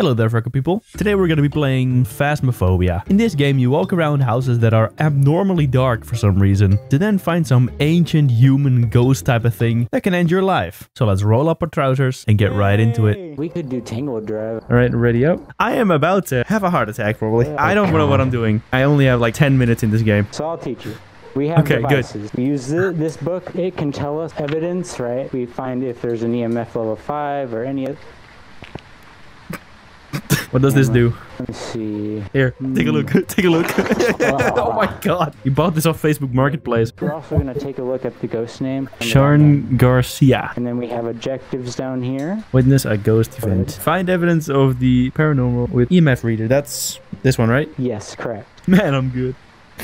Hello there, Freckle people. Today we're going to be playing Phasmophobia. In this game, you walk around houses that are abnormally dark for some reason, to then find some ancient human ghost type of thing that can end your life. So let's roll up our trousers and get right into it. We could do Tangle Drive. All right, ready up? I am about to have a heart attack, probably. I don't know what I'm doing. I only have like 10 minutes in this game. So I'll teach you. We have Okay, good. devices. We use thi- this book. It can tell us evidence, right? We find if there's an EMF level 5 or any of... What does this do? Let me see. Here, take a look. Hmm. Take a look. oh my god. You bought this off Facebook Marketplace. We're also going to take a look at the ghost name. Sharn Garcia. And then we have objectives down here. Witness a ghost event. Find evidence of the paranormal with EMF reader. That's this one, right? Yes, correct. Man, I'm good.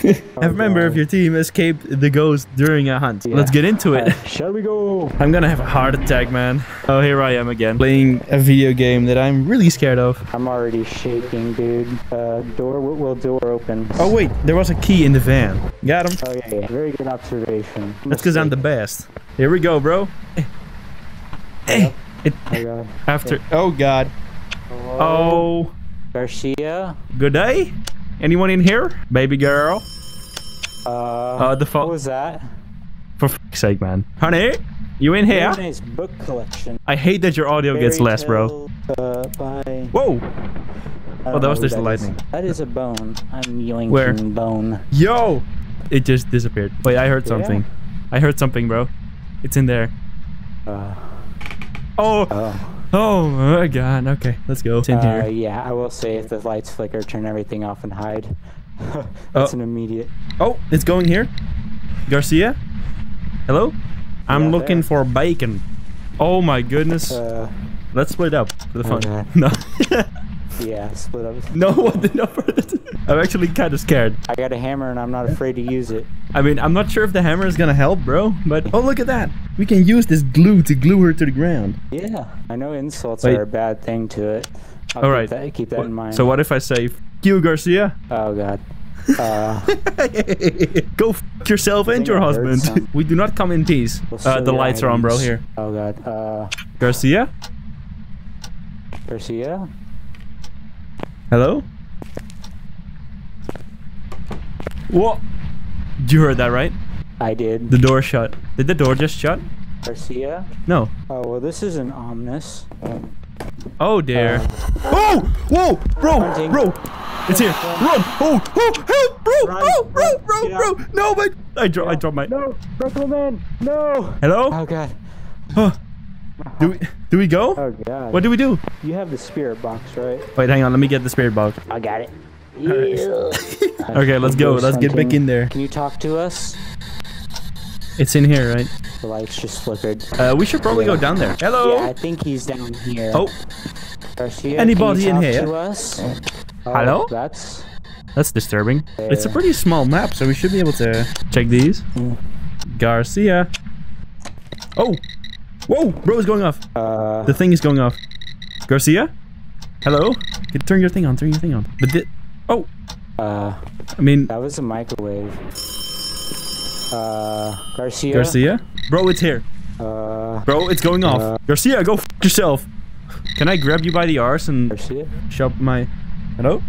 Have a member of your team escaped the ghost during a hunt. Yeah. Let's get into it. Alright, shall we go? I'm gonna have a heart attack, man. Oh, here I am again. Playing a video game that I'm really scared of. I'm already shaking, dude. Uh, door, will, will door open? Oh, wait. There was a key in the van. Got him. Oh, yeah, yeah. Very good observation. That's because I'm the best. Here we go, bro. Hey. It, Oh, God. after. Oh, God. Hello? Oh. Garcia? Good day. Anyone in here? Baby girl? Uh, Uh, the what was that? For fuck's sake, man. Honey? You in here? Nice book collection. I hate that your audio gets less, bro. Uh. Whoa. Oh, that was just the is. lightning. That is a bone. I'm yoinking Where? bone. Yo! It just disappeared. Wait, I heard Yeah? something. I heard something, bro. It's in there. Uh, Oh! oh. Oh my god. Okay, let's go. It's in Uh, here. yeah, I will say if the lights flicker, turn everything off and hide. That's Oh. an immediate. Oh, it's going here. Garcia? Hello? I'm Yeah, looking there. for bacon. Oh my goodness. Uh, Let's split up for the fun. Okay. No. yeah, split up. no, what the no. I'm actually kind of scared. I got a hammer and I'm not afraid to use it. I mean, I'm not sure if the hammer is gonna help, bro. But oh, look at that. We can use this glue to glue her to the ground. Yeah, I know insults Wait. are a bad thing to it. I'll All keep right. That, keep that in mind. So what if I say, "F- you, Garcia? Oh god. Uh, Go f yourself and your I husband. we do not come in peace. we'll Uh, the lights are on, bro. Here, Oh god. Uh, Garcia. Garcia. Hello. What? You heard that right? I did. The door shut. Did the door just shut? Garcia. No. Oh well, this is an ominous. Oh dear. Uh, oh! Whoa! Bro! Hunting. Bro! It's here! Run! Oh! Oh! Help! Bro! Run, Bro! Bro! Bro! get Bro! out. No! My! I dropped. I dropped my. No, Freckleman, no. Hello? Oh god. Huh. Do we? Do we go? Oh god. What do we do? You have the spirit box, right? Wait, hang on. Let me get the spirit box. I got it. Okay, let's go. Let's get back in there. Can you talk to us? It's in here, right? The lights just flickered. Uh, we should probably go down there. Hello. Yeah, I think he's down here. Oh, Garcia, Anybody in here? Oh, Hello? That's that's disturbing. It's a pretty small map, so we should be able to check these. Mm. Garcia. Oh. Whoa! Bro is going off. uh. The thing is going off. Garcia? Hello? Turn your thing on, turn your thing on. But thi- Oh! Uh. I mean, That was a microwave. Uh. Garcia. Garcia? Bro, it's here. Uh. Bro, it's going off. Uh. Garcia, go f yourself. Can I grab you by the arse and Garcia. shove my... Hello?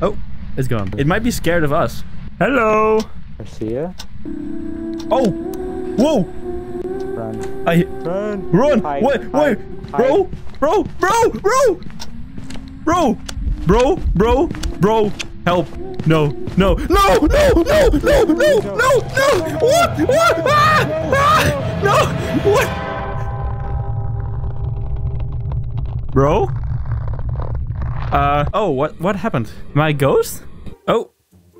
Oh, it's gone. It might be scared of us. Hello? Garcia. Oh! Whoa! Run. I... Run. Run! Hide, wait, wait! hide, Bro! Bro! Bro! Bro! Bro! Bro! Bro! Bro! Help! No! No! No! No! No! No! No! No! No! What? What? Ah! Ah! No! What? Bro? Uh, oh, what what happened? My ghost?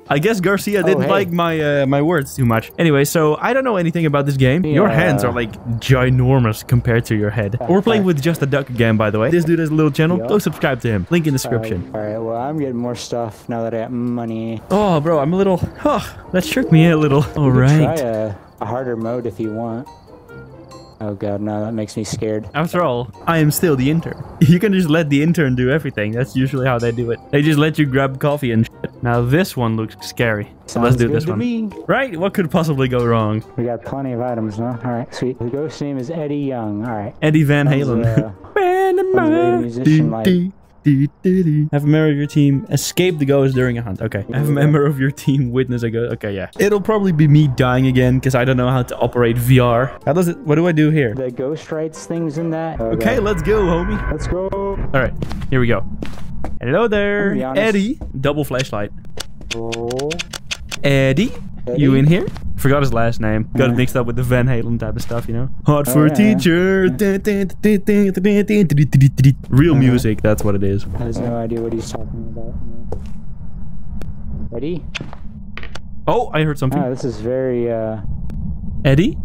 Oh, I guess Garcia didn't hey. like my uh, my words too much. Anyway, so I don't know anything about this game. Your hands are like ginormous compared to your head. We're playing with just a duck again, by the way. This dude has a little channel. Yeah. Go subscribe to him. Link in the description. All right. Well, I'm getting more stuff now that I got money. Oh, bro, I'm a little. Oh, that shook me a little. All right. Try a, a harder mode if you want. Oh god, no, that makes me scared. After all, I am still the intern. You can just let the intern do everything. That's usually how they do it. They just let you grab coffee and. Now this one looks scary. So let's do this one. me. Right? What could possibly go wrong? We got plenty of items, no? Alright, sweet. The ghost name is Eddie Young. Alright. Eddie Van Halen. uh, Van sounds. Have a member of your team escape the ghost during a hunt. Okay. Have a member of your team witness a ghost. Okay, yeah. It'll probably be me dying again because I don't know how to operate VR. How does it? What do I do here? The ghost rights things in that. Okay, let's go, homie. let's go. All right, here we go. Hello there. Eddie. Double flashlight. Oh, Eddie, you in here? Forgot his last name. Got it mixed up with the Van Halen type of stuff, you know. Hot for a yeah. teacher. Real music, that's what it is. has no idea what he's talking about. Eddie? Oh, I heard something. Ah, this is very. uh Eddie,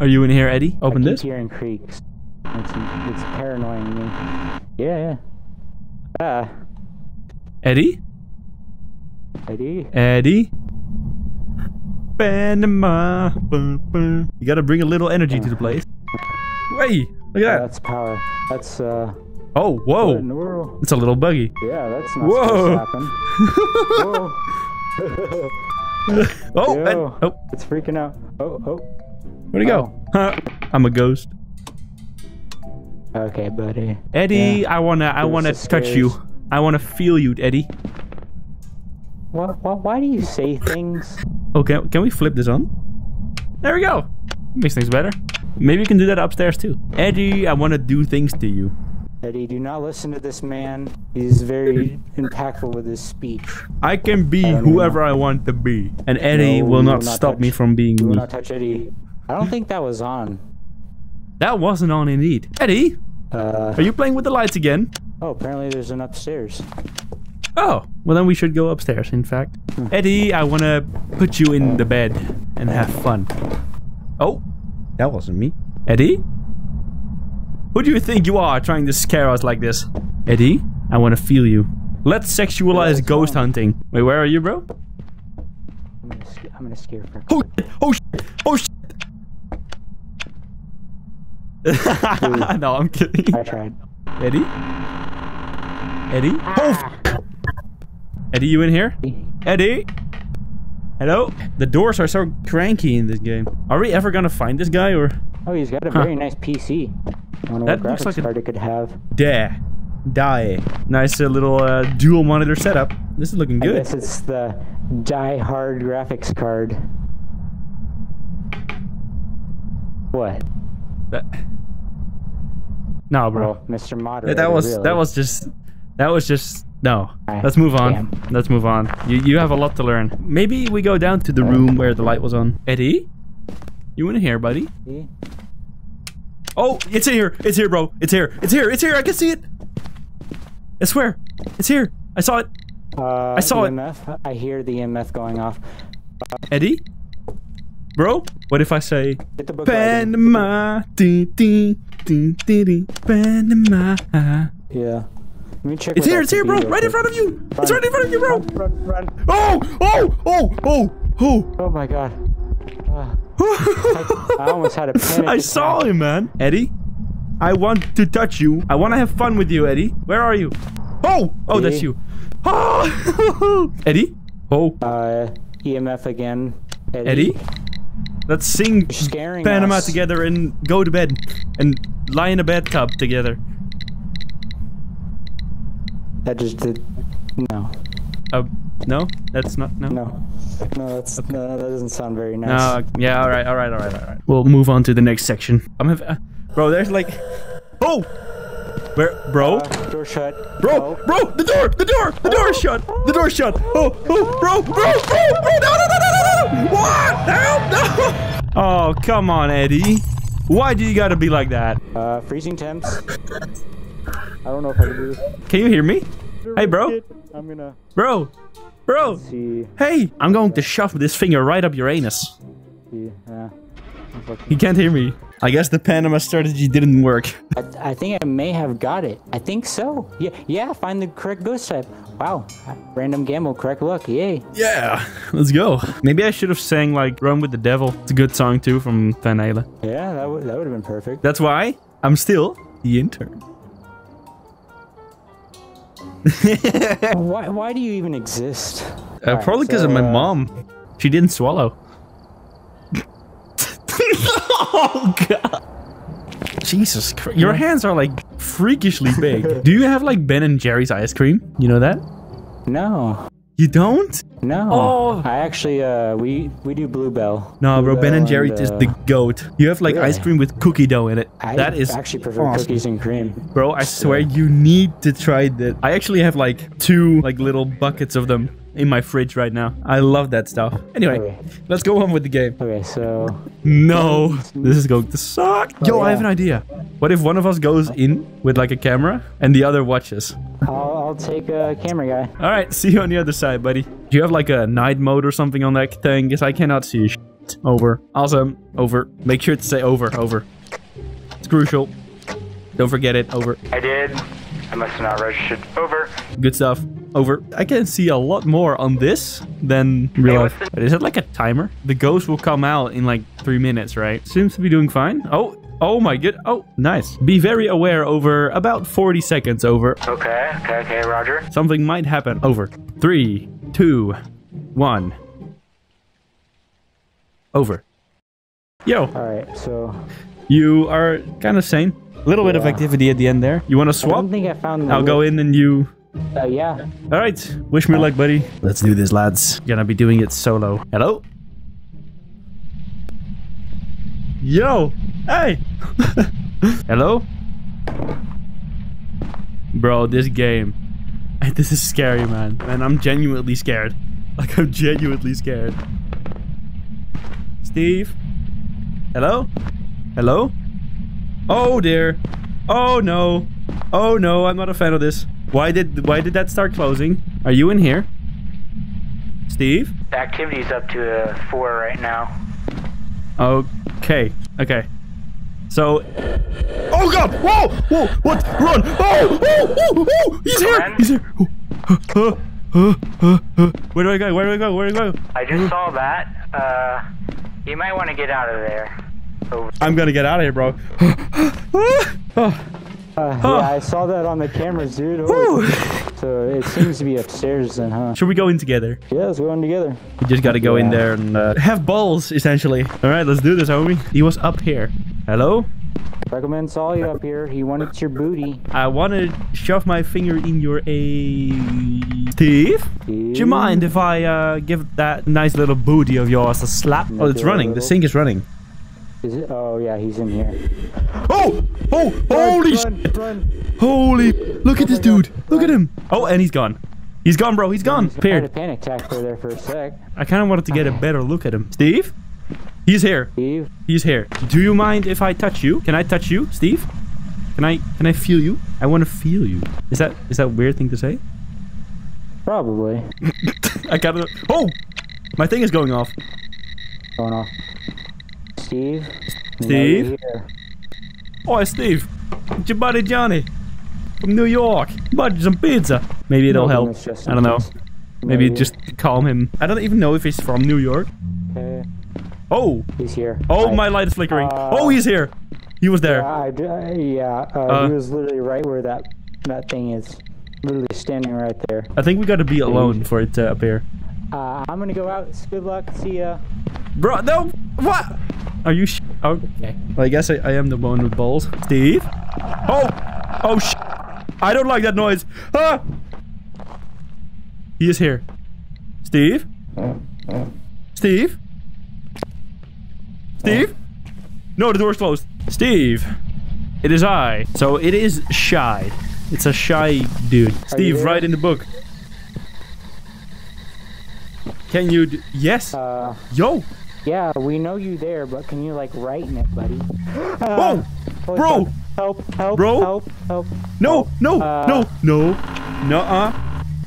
are you in here, Eddie? I Open keep this. hearing creaks. It's, it's paranoying me. Yeah, yeah. Ah, Eddie, Eddie. Eddie. Panama. bum, bum. You gotta bring a little energy to the place. Wait, look Yeah, at that. that's power. That's uh. Oh, whoa. It's a little buggy. Yeah, that's not Whoa. supposed to happen. Whoa. Oh, and, oh, It's freaking out. Oh, oh. where'd he go? Huh, I'm a ghost. Okay, buddy. Eddie, Yeah. I wanna, I wanna touch you. I wanna feel you, Eddie. Why, why, why do you say things? Oh, okay, can we flip this on? There we go. Makes things better. Maybe you can do that upstairs too. Eddie, I wanna do things to you. Eddie, do not listen to this man. He's very impactful with his speech. I can be don't whoever I want to be, and Eddie No, will not will not stop me from being Do me. not touch Eddie. I don't think that was on. That wasn't on indeed. Eddie, Uh, are you playing with the lights again? oh, apparently there's an upstairs. Oh, well then we should go upstairs. In fact, Hmm. Eddie, I wanna put you in the bed and have fun. Oh, that wasn't me. Eddie, who do you think you are, trying to scare us like this? Eddie, I wanna feel you. Let's sexualize What's ghost wrong? hunting. Wait, where are you, bro? I'm gonna, I'm gonna scare for. Oh, shit, oh, shit, oh, shit. no, I'm kidding. I tried. Eddie? Eddie? Oh, f- Eddie, you in here? Eddie? Hello? The doors are so cranky in this game. Are we ever gonna find this guy or? Oh, he's got a Huh. very nice PC. I That what looks graphics like a- card it could have. Dare. Die. Nice uh, little uh, dual monitor setup. This is looking I good. guess it's the Die Hard graphics card. What? That- No, bro. Well, Mr. Moderator. that was really. that was just that was just no. Ah, Let's move on. damn. Let's move on. You you have a lot to learn. Maybe we go down to the room where the light was on. Eddie, you in here, buddy? See? Oh, it's in here. It's here, bro. It's here. It's here. It's here. I can see it. I swear. It's here. I saw it. Uh, I saw it. I hear the EMF going off. Eddie? Bro, what if I say Get the book. right in. Panama? Dee, dee, dee, dee, dee, Panama. Yeah. Let me check. It's here. It's here, bro. Right in front of you. It's right in front of you, bro. Run, run, run. Oh, oh, oh, oh, oh. Oh my god. Ah, I almost had a panic I saw him, man. Eddie, I want to touch you. I want to have fun with you, Eddie. Where are you? Oh, oh, that's you. Oh, Eddie. Oh, Uh, EMF again. Eddie. Eddie. Let's sing Panama us. together and go to bed and lie in a bathtub together. That just did. No. Uh, no, that's not no. No. No, that's no, that doesn't sound very nice. No, yeah, all right, all right, all right, all right. We'll move on to the next section. I'm have, uh, bro. There's like, oh, where, bro, Uh, door shut. bro, Oh. bro, the door, the door, the door is shut, the door is shut. Oh, oh, bro, bro, bro, bro, no, no, no, what? Help, no. Oh, come on, Eddie. Why do you gotta be like that? Uh, freezing temps. I don't know if I can do this. Can you hear me? Hey, bro, I'm gonna bro, bro. see. Hey, I'm going to shove this finger right up your anus. see yeah. You can't hear me. I guess the Panama strategy didn't work. I, I think I may have got it. I think so. Yeah, yeah. Find the correct ghost type. Wow. Random gamble, correct luck. Yay. Yeah, let's go. Maybe I should have sang like "Run with the Devil." It's a good song too from Van Halen. Yeah, that would that would have been perfect. That's why I'm still the intern. why why do you even exist? Uh, Alright, probably because so, of my uh, mom. She didn't swallow. oh god. Jesus Christ. Your hands are like freakishly big. Do you have like Ben and Jerry's ice cream? You know that? No, You don't? no. Oh. I actually, uh, we we do Blue Bell. No, bro. Ben and Bluebell Jerry's and, is uh, the goat. You have like ice cream with cookie dough in it. I that is actually prefer awesome. cookies and cream. Bro, I swear you need to try that. I actually have like two like little buckets of them in my fridge right now. I love that stuff. Anyway, Okay. let's go on with the game. Okay, so No, this is going to suck. Oh, Yo, I have an idea. What if one of us goes in with like a camera and the other watches? I'll, I'll take a camera guy. All right, see you on the other side, buddy. Do you have like a night mode or something on that thing? Because I cannot see shit. Over. Awesome. Over. Make sure to say over. Over. It's crucial. Don't forget it. Over. I did. I must have not registered. Over. Good stuff. Over. I can see a lot more on this than real life. what's the- But is it like a timer? The ghost will come out in like three minutes, right? Seems to be doing fine. Oh, oh my good. Oh, nice. Be very aware over about 40 seconds over. Okay, okay, okay, Roger. Something might happen. Over. Three, two, one. Over. Yo, All right, so you are kind of sane. A little bit of activity at the end there. You want to swap? I swap? don't think I found I'll go in and you Uh, yeah. All right, wish me luck, buddy. Let's do this, lads. Gonna be doing it solo. Hello? Yo! Hey! Hello? Bro, this game. This is scary, man. And I'm genuinely scared. Like, I'm genuinely scared. Steve? Hello? Hello? Oh, dear. Oh, no. Oh, no, I'm not a fan of this. Why did why did that start closing? Are you in here? Steve? The activity's up to uh, four right now. Okay. Okay. So Oh god! Whoa! Whoa! What? Run! Oh! Oh! Oh! oh! He's here! He's here! Oh. Uh, uh, uh, uh. Where do I go? Where do I go? Where do I go? I just saw that. Uh, you might want to get out of there. Over. I'm gonna get out of here, bro. Uh. Yeah, I saw that on the cameras, dude. Oh, so it seems to be upstairs then, huh? Should we go in together? Yeah, let's go in together. We just gotta go in there and uh, have balls, essentially. All right, let's do this, homie. He was up here. Hello? Recommend saw you up here. He wanted your booty. I want to shove my finger in your a. Steve? Do you mind if I uh, give that nice little booty of yours a slap? Oh, it's do a running. The sink is running. Is it? Oh yeah, he's in here. Oh! Oh! Holy run, shit! run. Holy! Look at this oh my God. dude! Look at him! Oh, and he's gone. He's gone, bro. He's gone. I had a panic attack for there for a sec. I kind of wanted to get a better look at him. Steve? He's here. Steve, He's here. Do you mind if I touch you? Can I touch you, Steve? Can I can I feel you? I want to feel you. Is that is that a weird thing to say? probably I gotta. Oh, my thing is going off. going off. Steve. Steve? Oh, Steve, it's your buddy Johnny from New York. Bud, some pizza. Maybe it'll No, help. I don't know. Maybe Maybe. just calm him. I don't even know if he's from New York. Okay, Oh, he's here. oh, I- my light is flickering. Uh, oh, he's here. He was there. Yeah, I uh, yeah. Uh, Uh, he was literally right where that that thing is. Literally standing right there. I think we gotta be alone for it to appear. Uh, I'm gonna go out. Good luck. See ya. Bro, no. What? Are you? Sh- oh, Okay. well, I guess I, I am the one with balls. Steve? Oh! Oh, sh- I don't like that noise. Ah! He is here. Steve? Steve? Steve? No, the door's closed. Steve. It is I. So it is shy. It's a shy dude. Steve, there? write in the book. Can you? D- yes. Uh, Yo. yeah, we know you there, but can you like write in it, buddy? Whoa. Bro. Help! Help! Bro. Help! Help! No, no, Uh, no, no, no, uh.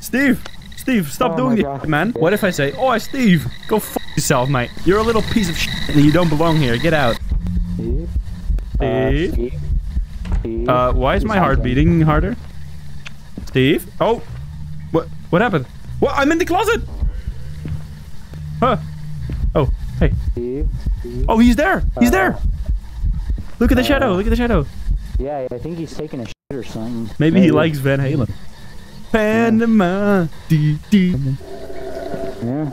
Steve, Steve, stop Oh doing this, God. man. What if I say, oh, Steve, go f yourself, mate. You're a little piece of shit and you don't belong here. Get out. Steve. Steve? Uh, Steve. Steve. Uh, why is my heart beating harder? Steve? Oh, what, what happened? What, I'm in the closet. Huh. Oh, hey. Steve. Steve. Oh, he's there. He's Uh, there. Look at the shadow. Look at the shadow. Yeah, I think he's taking a shit or something. Maybe he likes Van Halen. Panama. Dee, dee. Yeah.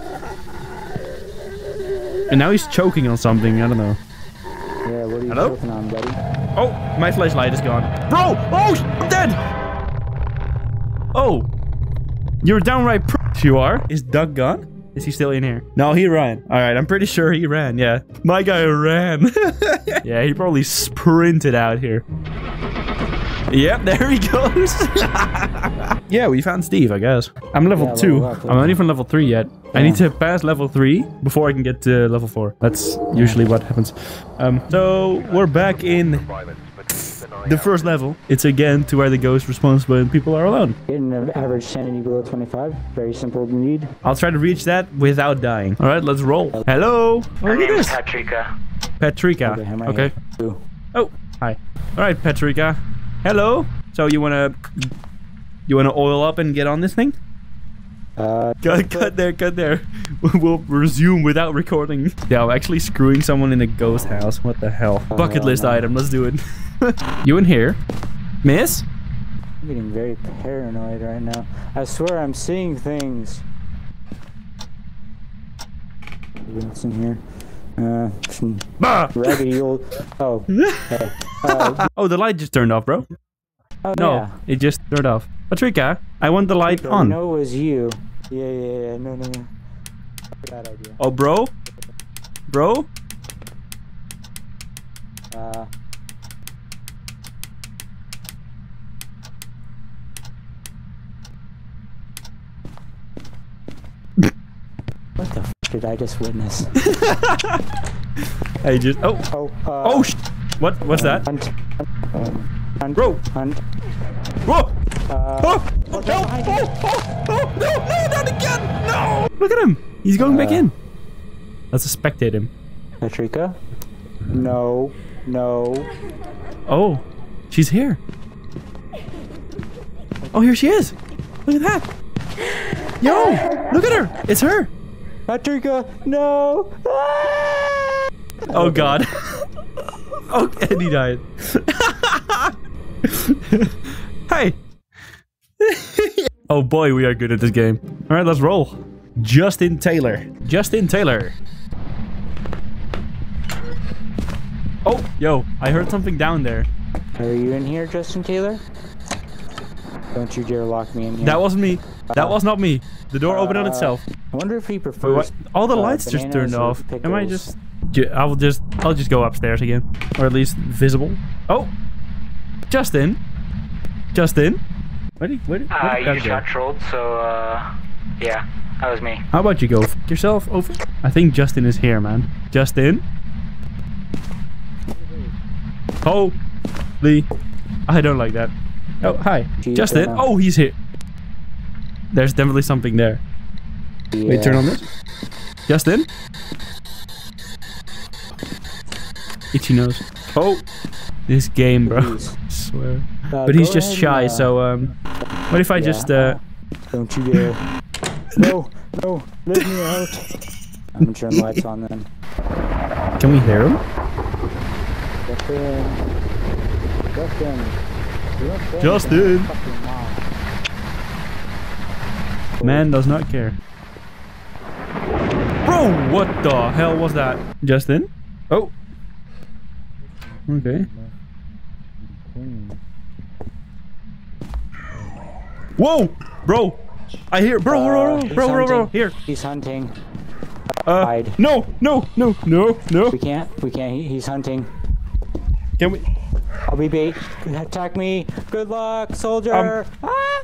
And now he's choking on something. I don't know. Yeah. What are you Hello? choking on, buddy? Oh, my flashlight is gone. Bro! Oh, I'm dead! Oh. You're downright pr- You are? Is Doug gone? Is he still in here? No, he ran. All right, I'm pretty sure he ran. Yeah. My guy ran. yeah, he probably sprinted out here. Yep, there he goes. yeah, we found Steve, I guess. I'm level Yeah, two. level up, I'm level not even level three yet. I need to pass level three before I can get to level four. That's usually what happens. Um, so we're back in the first level. It's again to where the ghost responds when people are alone. Getting an average sanity below 25. Very simple need. I'll try to reach that without dying. All right, let's roll. Hello. Her Look at this. Patrika. Patrika. Okay, right Okay. Oh, hi. All right, Patrika. Hello. So you wanna you wanna oil up and get on this thing? Uh, Cut, cut there, cut there. we'll resume without recording. Yeah, I'm actually screwing someone in a ghost house. What the hell? Bucket list item. Let's do it. you in here, Miss? I'm getting very paranoid right now. I swear I'm seeing things. What's in here? Uh, Bah! raggedy old. Oh. hey. Uh, Oh, the light just turned off, bro. oh No, yeah. it just turned off. Patrika, I want the light I on. know it was you. Yeah, yeah, yeah. No, no, no. Bad idea. Oh, bro? Bro? Uh, what the f did I just witness? I just. Oh. Oh, uh, Oh, sh- What? What's that? Hunt. Hunt. Bro. Hunt. Whoa! Uh, Oh! Oh, no! Oh, oh, oh, no! No, not again! No! Look at him! He's going back Uh. in. Let's spectate him. Patrika? No. No. Oh, she's here. Oh, here she is. Look at that. Yo, look at her. It's her. Patrika, no! Ah! Oh, God. oh, and he died. hey. oh, boy, we are good at this game. All right, let's roll. Justin Taylor. Justin Taylor. Oh, yo, I heard something down there. Are you in here, Justin Taylor? Don't you dare lock me in here. That wasn't me. That was not me. The door opened on Uh, itself. I wonder if he prefers. what? All the uh, lights just turned or off. Am I just? I will just. I'll just go upstairs again, or at least visible. Oh, Justin. Justin. Where did, where did, where Uh, did that you go? shot trolled, so, uh, yeah, that was me. How about you go f yourself over? I think Justin is here, man. Justin. Holy. I don't like that. Oh, hi. Gee, Justin. Oh, he's here. There's definitely something there. Wait, turn on this. Justin? Itchy nose. Oh, this game, bro. I swear. Uh, But he's just shy, and, uh, so um. What if I yeah, just uh? Don't you dare. no, no, let me out. I'm gonna turn the lights on then. Can we hear him? Justin. Justin. Justin. Justin. Man does not care. Bro, what the hell was that? Justin? Oh. Okay. Whoa, bro. I hear, bro, bro, bro, Uh, bro, bro, bro, bro, here. He's hunting. Uh, Hide. no, no, no, no, no. We can't. We can't. He, he's hunting. Can we? I'll be bait. Attack me. Good luck, soldier. Um, ah!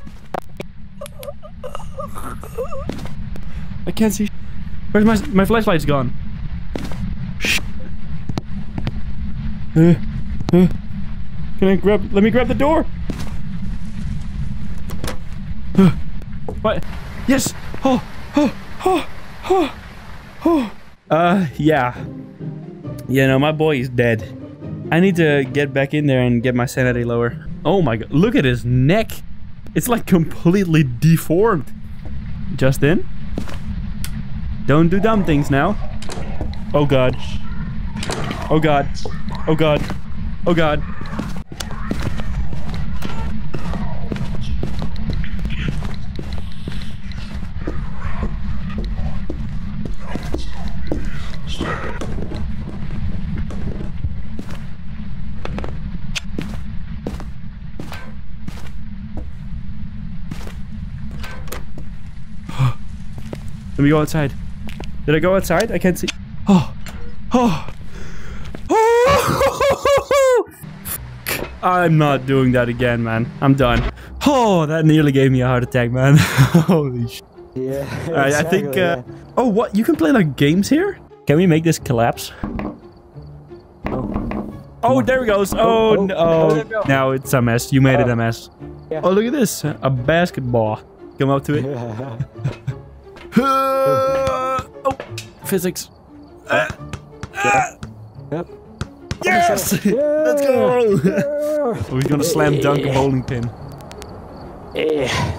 I can't see. Where's my my flashlight's gone? Shh. Uh, uh, can I grab? Let me grab the door. Uh, what? Yes. Oh, oh, oh, oh, oh. Uh, yeah. Yeah, no, my boy is dead. I need to get back in there and get my sanity lower. Oh my god, look at his neck. It's like completely deformed. Justin? Don't do dumb things now. Oh god. Oh god. Oh god. Oh god. Let me go outside. Did I go outside? I can't see. Oh. Oh. Oh. I'm not doing that again, man. I'm done. Oh, that nearly gave me a heart attack, man. Holy sh. Yeah. Alright, I think. Uh, oh, what? You can play like games here? Can we make this collapse? Oh, there it goes. Oh, oh, no. oh, there now it's a mess. You made it a mess. Yeah. Oh, look at this. A basketball. Come up to it. oh, physics. Ah, ah, Yep. yes! Let's go! We're gonna slam dunk a bowling pin. Yeah.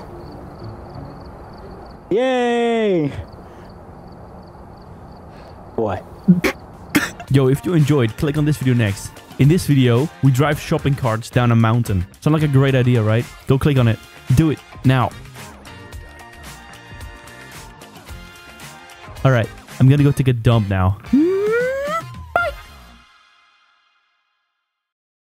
Yay! What? Yo, if you enjoyed, click on this video next. In this video, we drive shopping carts down a mountain. Sound like a great idea, right? Go click on it. Do it now. Alright, I'm gonna go take a dump now.